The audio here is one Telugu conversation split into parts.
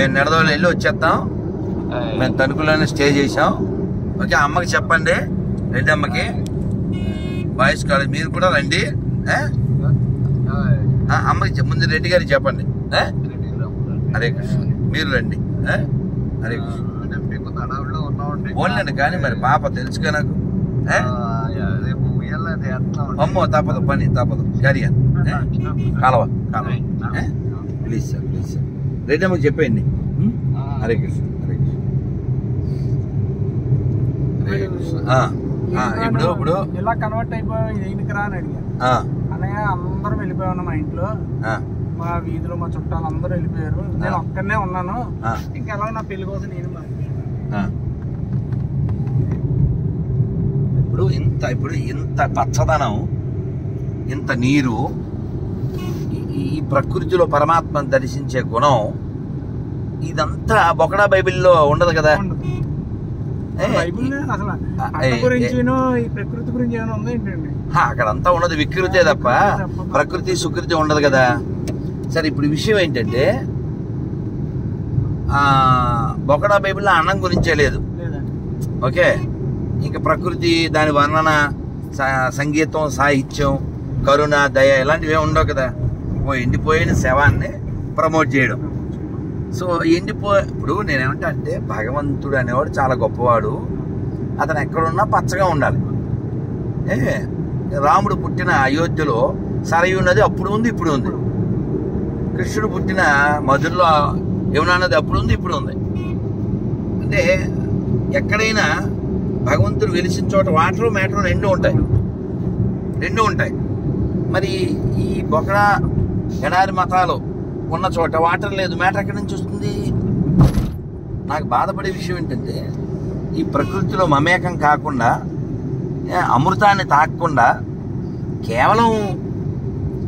మేము నిడదోళ్ళు వెళ్ళి వచ్చేస్తాం మేము తణుకులోనే స్టే చేసాం ఓకే అమ్మకి చెప్పండి. రెడ్డి అమ్మకి. బాయ్స్ కాలేజ్ మీరు కూడా రండి. అమ్మకి ముందు రెడ్డి గారికి చెప్పండి? హరే కృష్ణ. మీరు రండి? హరే కృష్ణ. ఓన్లండి కానీ మరి పాప తెలుసుగా నాకు? అమ్మో తప్పదు పని తప్పదు. క్యారియర్ కాలవ కాలవ? Please sir please sir. Reddy అమ్మకి చెప్పేయండి? హరే కృష్ణ హరే కృష్ణ. హరే ఇప్పుడు ఇప్పుడు ఇలా కన్వర్ట్ అయిపోయి దేనికి రా అని అడిగాను ఆ, అన్నయ్య అందరం వెళ్ళిపోయి ఉన్నాం మా ఇంట్లో. ఆ, మా వీధిలో మా చుట్టాలు అందరూ వెళ్ళిపోయారు. నేను ఒక్కనే ఉన్నాను. ఇంకా ఎలా నా పెళ్ళి కోసం నేను. ఇప్పుడు ఇంత ఇప్పుడు ఇంత పచ్చదనం ఇంత నీరు ప్రకృతిలో పరమాత్మను దర్శించే గుణం ఇదంతా బొకడా బైబిల్లో ఉండదు కదా? ఉండదు. అక్కడంతా ఉన్నది వికృతే తప్ప. ప్రకృతి సుకృతి ఉండదు కదా? సరే ఇప్పుడు విషయం ఏంటంటే ఆ బొకడా బైబిల్లో అన్నం గురించే లేదు. ఓకే? ఇంకా ప్రకృతి దాని వర్ణన స- సంగీతం సాహిత్యం కరుణ దయ ఇలాంటివి ఏమి ఉండవు కదా? ఎండిపోయిన శవాన్ని ప్రమోట్ చేయడం. సో ఎండిపో ఇప్పుడు నేనేమంటా అంటే భగవంతుడు అనేవాడు చాలా గొప్పవాడు. అతను ఎక్కడున్నా పచ్చగా ఉండాలి. ఏ రాముడు పుట్టిన అయోధ్యలో సరయు నది అప్పుడు ఉంది ఇప్పుడు ఉంది. కృష్ణుడు పుట్టిన మధురలో యమునా నది అప్పుడు ఉంది ఇప్పుడు ఉంది. అంటే ఎక్కడైనా భగవంతుడు వెలిసిన చోట వాటర్ మ్యాటర్ రెండు ఉంటాయి. రెండు ఉంటాయి. మరి ఈ బొకడా ఎడారి మతాలు ఉన్న చోట వాటర్ లేదు. మ్యాటర్ ఎక్కడి నుంచి వస్తుంది? నాకు బాధపడే విషయం ఏంటంటే ఈ ప్రకృతిలో మమేకం కాకుండా అమృతాన్ని తాకకుండా కేవలం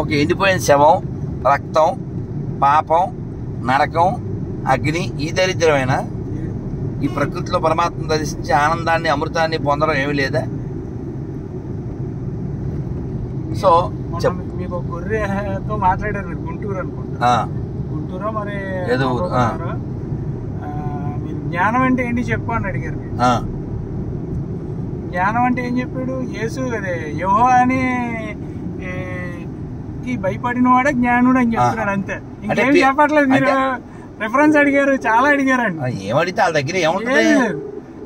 ఒక ఎండిపోయిన శవం రక్తం పాపం నరకం అగ్ని ఈ దరిద్రమైన? ఈ ప్రకృతిలో పరమాత్మ దర్శించి ఆనందాన్ని అమృతాన్ని పొందడం ఏమీ లేదా? సో మీకు గొర్రెతో మాట్లాడారు మీరు గుంటూరు అనుకుంటా. గుంటూరు మరి ఏదో మీరు జ్ఞానం అంటే ఏంటి చెప్పు అని అడిగారు జ్ఞానం అంటే ఏం చెప్పాడు? యేసు అదే యహో అని భయపడిన వాడే జ్ఞానుడు అని చెప్తున్నాడు అంతే. ఇంకేం చెప్పట్లేదు మీరు? రిఫరెన్స్ అడిగారు చాలా అడిగారండి. ఏమడితే వాళ్ళ దగ్గర ఏముంటుంది.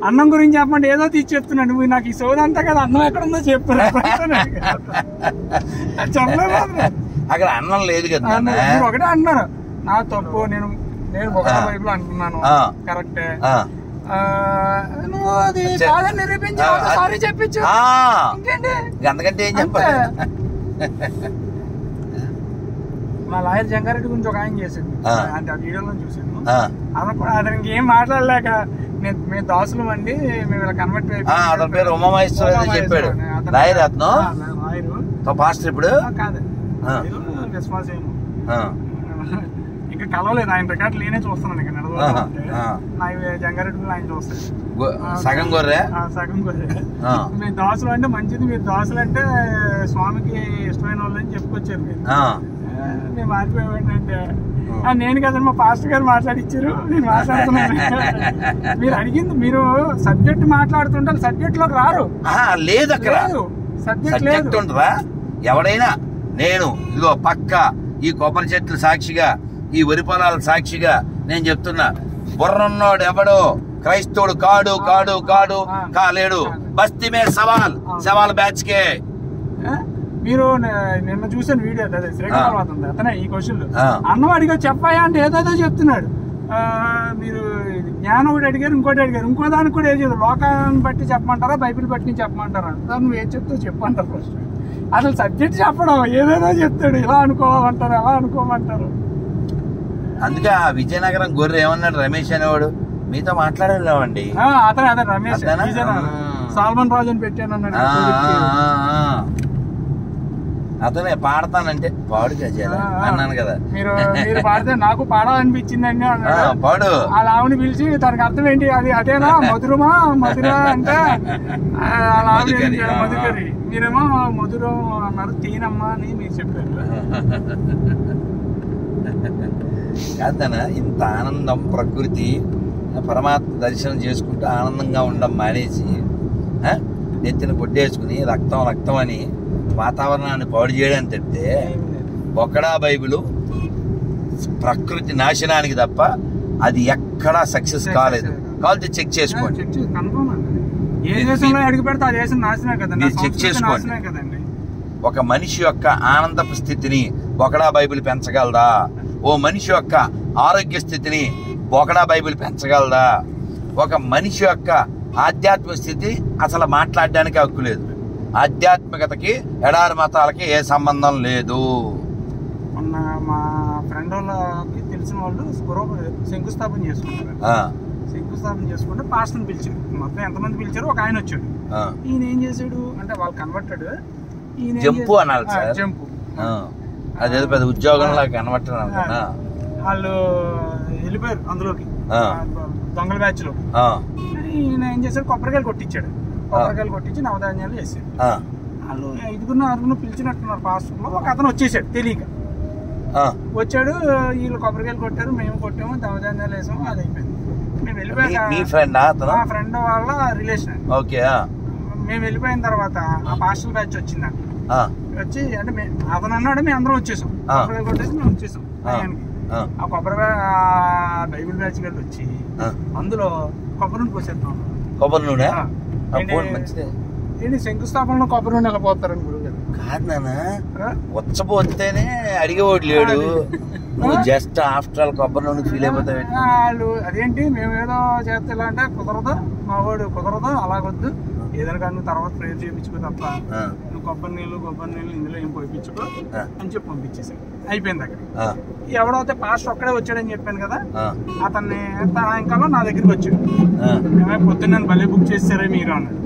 అన్నం గురించి చెప్పండి ఏదో తీసి చెప్తున్నాడు. నువ్వు నాకు ఈ సోది అంతా కదా అన్నం ఎక్కడ ఉందో చెప్పలేదు. అక్కడ అన్నం లేదు కదా ఒకటే అంటున్నారు నా తప్పు నేను నేను ఆ. బైబిల్ అంటున్నాను. కరెక్టే. నువ్వు అది కాదని నిరూపించు సారీ చెప్పించు. అంతకంటే ఏం చెప్పాలి? మా లాయర్ జంగారెడ్డి గురించి ఒక ఆయన చేసింది. అంటే ఆ వీడియోలో అతను కూడా అతనికి ఏం మాట్లాడలేక మేము దాసులు అండి మేము ఇలా కన్వర్ట్ అతని పేరు ఉమామహేశ్వర చెప్పాడు. అతను లాయరు తో పాస్టర్ ఇప్పుడు? ఆ, ఇంకా కలవలేదు ఆయన రికార్డు నేనే చూస్తున్నాను ఇక్కడ నడవాలి జంగారెడ్డి ఆయన చూస్తాడు. గొ- సగం గొర్రె? ఆ, సగం గొర్రె. మీరు దాసులు అంటే మంచిది మీరు దాసులు అంటే స్వామికి ఇష్టమైన వాళ్ళు అని చెప్పుకొచ్చారు మీరు. ఆ, ఆ, నేను కదా మా పాస్టర్ గారు మాట్లాడిచ్చారు. నేను మాట్లాడుతున్నాను. మీరు అడిగింది మీరు సబ్జెక్ట్ మాట్లాడుతుంటే సబ్జెక్ట్లోకి రారు లేదు అక్కడ. సబ్జెక్ట్ లేదు. ఉండరా ఎవడైనా నేను ఇదిగో పక్క ఈ కొబ్బరి చెట్లు సాక్షిగా ఈ వరి పొలాల సాక్షిగా నేను చెప్తున్నా. బుర్రన్నోడు ఎవడో క్రైస్తవుడు కాడు కాడు కాడు కాలేడు. బస్తీ మే సవాల్. సవాల్ బ్యాచ్ కే? మీరు నిన్న చూసిన వీడియో అదే శ్రీకాకుళం ఉంది అతనే ఈ క్వశ్చన్లు. అన్నం అడిగా చెప్పాయా అంటే ఏదేదో చెప్తున్నాడు. ఆ, మీరు జ్ఞానం ఒకటి అడిగారు ఇంకోటి అడిగారు. ఇంకో దానికి కూడా ఏం చేయదు. లోకాన్ని బట్టి చెప్పమంటారా బైబిల్ బట్టి చెప్పమంటారా? నువ్వు ఏం చెప్తావు చెప్పంటారు ఫస్ట్ అసలు సబ్జెక్ట్ చెప్పడం ఏదేదో చెప్తాడు. ఇలా అనుకోమంటారు అలా అనుకోమంటారు. అందుకే ఆ విజయనగరం గొర్రె ఏమన్నాడు రమేష్ అనేవాడు? మీతో మాట్లాడలేవండి అతనే అదే రమేష్. సాల్మన్ రాజు అని పెట్టాను అన్నాడు. అతనే పాడతానంటే పాడు గజాల. అన్నాను కదా. మీరు మీరు పాడితే నాకు పాడాలనిపించిందండి ఆ, అన్నాడు పాడు. ఆ ఆవిని పిలిచి దానికి అర్థం ఏంటి? అది అదేనా? మధురమా? మధుర అంటే మధుకరి, మీరేమో మధురం అన్నారు తీనమ్మా అని మీరు చెప్పారు. కాదన ఇంత ఆనందం ప్రకృతి పరమాత్మ దర్శనం చేసుకుంటూ ఆనందంగా ఉండడం మానేసి నెత్తిన కొట్టేసుకుని రక్తం రక్తం అని వాతావరణాన్ని పాడు చేయడానికి తప్పితే ఒకడా బైబిల్ ప్రకృతి నాశనానికి తప్ప అది ఎక్కడా సక్సెస్ కాలేదు. కావాలంటే చెక్ చేసుకోండి. చెక్ మీరు చేసుకోండి. ఒక మనిషి యొక్క ఆనందపు స్థితిని బొకడా బైబిల్ పెంచగలదా? ఓ మనిషి యొక్క ఆరోగ్య స్థితిని బొకడా బైబిల్ పెంచగలదా? ఒక మనిషి యొక్క ఆధ్యాత్మిక స్థితి అసలు మాట్లాడడానికి హక్కు లేదు. ఆధ్యాత్మికతకి ఎడారి మతాలకి ఏ సంబంధం లేదు. మొన్న మా ఫ్రెండ్ వాళ్ళకి తెలిసిన వాళ్ళు శంకుస్థాపన చేసుకున్నారు ఆ, శంకుస్థాపన చేసుకుంటే పాస్టర్ని పిలిచారు. మొత్తం ఎంతమంది పిలిచారు ఒక ఆయన వచ్చాడు. ఈయన ఏం చేశాడు అంటే వాళ్ళు కన్వర్టెడ్ ఈయన జంపు? అనాలి సార్. జంపు. అదేదో పెద్ద ఉద్యోగంలా కనబడుతున్నాను కదా వాళ్ళు వెళ్ళిపోయారు అందులోకి. దొంగల బ్యాచ్లో. ఈయన ఏం చేశాడు? కొబ్బరికాయలు కొట్టించాడు. కొబ్బరికాయలు కొట్టించి నవధాన్యాలు ఆ, వాళ్ళు ఐదుగురు ఆరుగురు పిలిచినట్టున్నారు పాస్టర్లో ఒక అతను వచ్చేసాడు తెలియక. వచ్చాడు వీళ్ళు కొబ్బరికాయలు కొట్టారు మేము కొట్టాము నవధాన్యాలు వేసాము అది అయిపోయింది. మేము వెళ్ళిపోయాక మీ ఫ్రెండ్ అతను? మా ఫ్రెండ్ వాళ్ళ రిలేషన్ ఓకే మేము వెళ్ళిపోయిన తర్వాత ఆ పాస్టర్ బ్యాచ్ వచ్చిందండి వచ్చి అంటే అతను అన్నాడు మేము అందరం వచ్చేసాం. కొబ్బరికాయలు కొట్టేసి మేము వచ్చేసాం. ఆ. కొబ్బరి బైబిల్ బ్యాచ్ గారు వచ్చి. అందులో కొబ్బరి నూనె పోసేస్తాం కొబ్బరి నూనె? మంచిదే. ఏంటి శంకుస్థాపనలో కొబ్బరి నూనె ఎలా పోతారని గురువు గారు. కాదు నాన్న ఆ? ఉచ్చపోతేనే అడిగేవాడు లేడు. నువ్వు జస్ట్ ఆఫ్టర్ ఆల్ కొబ్బరి నూనె ఫీల్ అయిపోతావు వాళ్ళు అదేంటి మేము ఏదో చేస్తే ఇలా అంటే కుదరదు మా వాడు కుదరదు అలాగొద్దు. ఏదైనా కానీ తర్వాత ప్రేర్ చేయించుకో తప్ప. కొబ్బరి నీళ్ళు కొబ్బరి నీళ్ళు ఇందులో ఏం పోయించుకో. అని చెప్పి పంపించేసాడు అయిపోయింది అక్కడ. ఎవడైతే పాస్ట్ ఒక్కడే వచ్చాడని చెప్పాను కదా అతన్ని సాయంకాలం నా దగ్గరికి వచ్చాడు. పొద్దున్న నన్ను భలే బుక్ చేస్తారే మీరు అన్నాడు.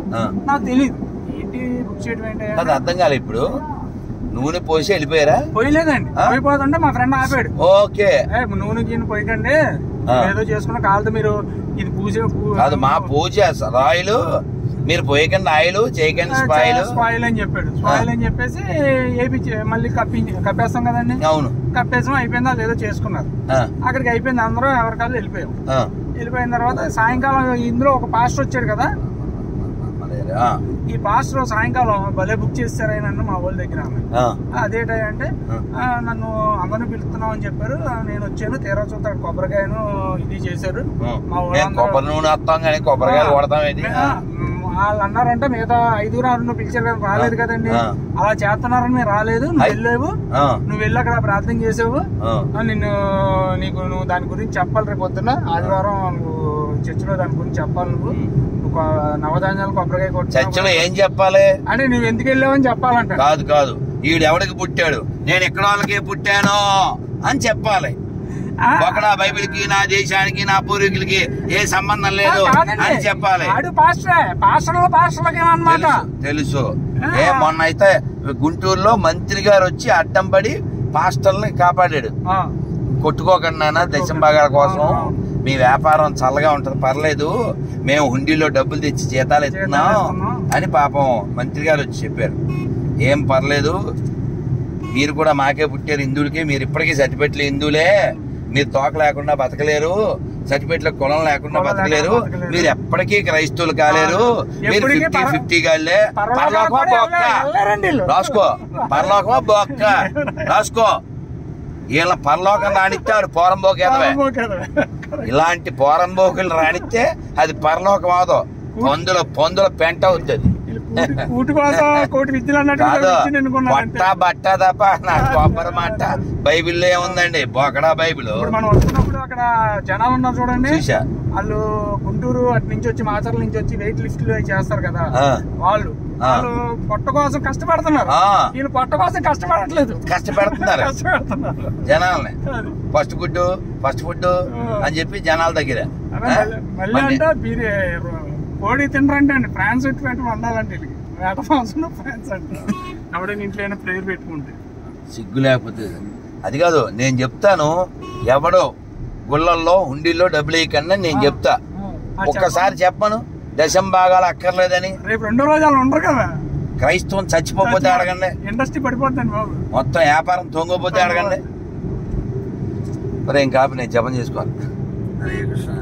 నాకు తెలియదు ఏంటి బుక్ చేయడం ఏంటి? అది అర్థం కాలే ఇప్పుడు. నూనె పోసి వెళ్ళిపోయారా? పోయలేదండి. ఆ? పోయిపోతుంటే మా ఫ్రెండ్ ఆపాడు. ఓకే. నూనె గీనె పోయకండి. ఏదో చేసుకున్న కాళ్ళతో మీరు ఇది పూజ మా పూజ రాయిలు మీరు పోయకండి ఆయిల్ చేయకండి స్పాయిల్. స్పాయిల్ అని చెప్పాడు. స్పాయిల్ అని చెప్పేసి ఏపించి మళ్ళీ కప్పి కప్పేస్తాం కదండి. అవును. కప్పేసాం అయిపోయింది ఏదో చేసుకున్నారు. అక్కడికి అయిపోయింది అందరూ ఎవరికాళ్ళు వెళ్ళిపోయాం. వెళ్ళిపోయిన తర్వాత సాయంకాలం ఇందులో ఒక పాస్టర్ వచ్చాడు కదా. ఈ పాస్టర్ సాయంకాలం భలే బుక్ చేస్తారు ఆయన మా వాళ్ళ దగ్గర అదేంటి అంటే నన్ను అందరిని పిలుస్తున్నాం అని చెప్పారు. నేను వచ్చాను తీరా చూస్తే అక్కడ కొబ్బరికాయను ఇది చేశారు. మా వాళ్ళందరూ- కొబ్బరి నూనె వస్తాం కానీ కొబ్బరికాయలు కొడతాం వాళ్ళు అన్నారంటే మిగతా ఐదుగురు ఆరు పిలిచారు కానీ రాలేదు కదండి. అలా చేస్తున్నారని మేము రాలేదు నువ్వు వెళ్ళావు. నువ్వు వెళ్ళి అక్కడ ప్రార్థన చేసావు. నిన్ను నీకు నువ్వు దాని గురించి చెప్పాలి రేపు పొద్దున్న. ఆదివారం నువ్వు చర్చిలో దాని గురించి చెప్పాలి నువ్వు. నువ్వు నవధాన్యాలు కొబ్బరికాయ చర్చలో కొట్టు ఏం చెప్పాలి? అంటే నువ్వు ఎందుకు వెళ్ళావని చెప్పాలంట. కాదు కాదు. ఈడు ఎవడికి పుట్టాడు? నేను ఎక్కడ వాళ్ళకి పుట్టాను అని చెప్పాలి. ఒకడా బైబిల్కి నా దేశానికి నా పూర్వీకులకి ఏ సంబంధం లేదు. అని చెప్పాలి. తెలుసు. ఏ మొన్న అయితే గుంటూరులో మంత్రి గారు వచ్చి అడ్డం పడి పాస్టర్ని కాపాడాడు. కొట్టుకోకండి నాన్న దశం భాగాల కోసం. మీ వ్యాపారం చల్లగా ఉంటది పర్లేదు. మేము హుండీలో డబ్బులు తెచ్చి జీతాలు ఇస్తున్నాం. అని పాపం మంత్రి గారు వచ్చి చెప్పారు. ఏం పర్లేదు. మీరు కూడా మాకే పుట్టారు హిందువులకి మీరు ఇప్పటికీ సర్టిఫికెట్లు హిందువులే. మీరు తోక లేకుండా బతకలేరు సర్టిఫికెట్ల కులం లేకుండా కులం బతకలేరు. మీరు ఎప్పటికీ క్రైస్తవులు కాలేరు మీరు ఫిఫ్టీ ఫిఫ్టీ పరలోకం పరలోకమా బొక్క. రాసుకో. పరలోకమా బొక్క? రాసుకో. వీళ్ళ పరలోకం రానిచ్చాడు పోరంబోకి ఎదవే ఇలాంటి పోరంబోకులు రానిస్తే అది పరలోకం అవదు పొందుల పొందుల పెంట అవుతుంది కూటి కోసం కోటి విద్యలు అన్నట్టు. బట్ట బట్ట తప్ప నా కొబ్బరి మాట. బైబిల్లో ఏముందండి? బొకడా బైబిల్. మనం వస్తున్నప్పుడు అక్కడ జనాలు ఉన్నారు చూడండి. వాళ్ళు గుంటూరు అటు నుంచి వచ్చి మాచర్ల నుంచి వచ్చి వెయిట్ లిఫ్ట్లు అవి చేస్తారు కదా. వాళ్ళు. పొట్ట కోసం కష్టపడుతున్నారు. వీళ్ళు పొట్ట కోసం కష్టపడట్లేదు. కష్టపెడుతున్నారు. కష్టపడుతున్నారు. జనాల్ని. ఫస్ట్ ఫుడ్ ఫస్ట్ ఫుడ్ అని చెప్పి జనాల దగ్గర? మళ్ళీ- అంటే కోడి తినరంటే అండి. ఫ్రాన్స్ పెట్టి పెట్టి వండాలంటే వీళ్ళకి. వేట మాంసం ఫ్రాన్స్ అంటే ఎవడైనా ఇంట్లో అయినా ప్రేయర్ పెట్టుకుంటే. సిగ్గు లేకపోతే అది కాదు నేను చెప్తాను ఎవడో గుళ్ళల్లో హుండీల్లో డబ్బులు వేయకన్నా నేను చెప్తా. ఒక్కసారి చెప్పను దశం భాగాలు అక్కర్లేదని. రేపు రెండో రోజు వాళ్ళు ఉండరు కదా? క్రైస్తవం చచ్చిపోతే అడగండి. ఇండస్ట్రీ పడిపోద్దండి బాబు. మొత్తం వ్యాపారం తొంగపోతే అడగండి. మరి ఇంకా నేను జపం చేసుకోవాలి. హరే కృష్ణ